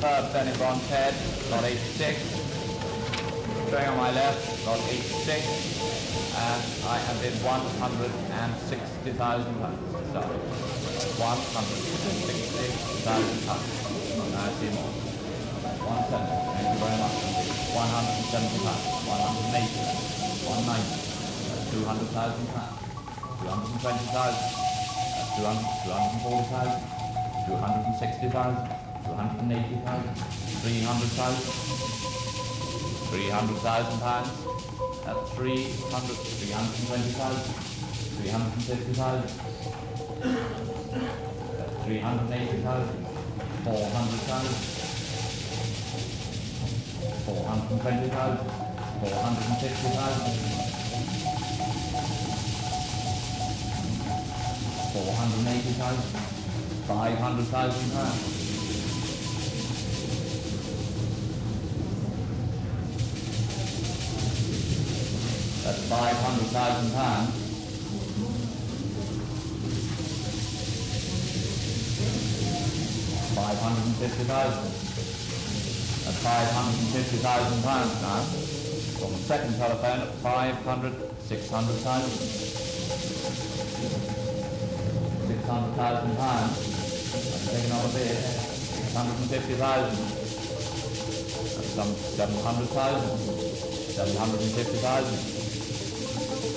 Superb Benin Bronze head, lot 86. Going on my left, lot 86. And I have bid 160,000 pounds. Sorry. 160,000 pounds. Now I see more. 170. Thank you very much. 170 pounds. 180. 190. 200,000 pounds. 220,000. 240,000. 260,000. 280,000, 300,000, 300,000 pounds, that's 300, 320,000, 350,000, that's 380,000, 400,000, 420,000, 450,000, 480,000, 500,000 pounds. Hundred thousand pounds. Five hundred and fifty thousand. That's five hundred and fifty thousand pounds now. On the second telephone at five hundred, six hundred thousand. Six hundred thousand pounds. I'm taking on a bid. Six hundred and fifty thousand.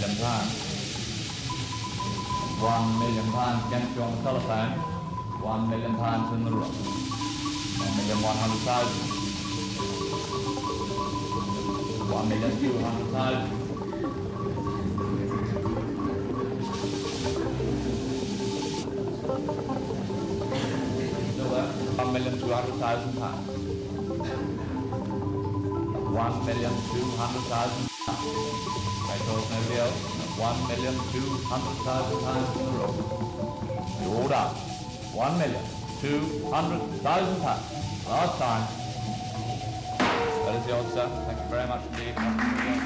some seven hundred thousand. Seven hundred and fifty thousand. Eight hundred thousand. The room at eight hundred thousand pounds. Eight hundred and fifty thousand. Nine hundred thousand. Nine hundred thousand pounds now. Nine hundred and fifty thousand pounds. One million pounds. One million pounds against you on the telephone. One million pounds in the room. One million one hundred thousand. One million two hundred thousand. Still there? One million two hundred thousand pounds. One million two hundred thousand. I told nobody else. One million two hundred thousand pounds in the room. You all done. One million two hundred thousand pounds. Last time. That is yours, sir. Thank you very much indeed.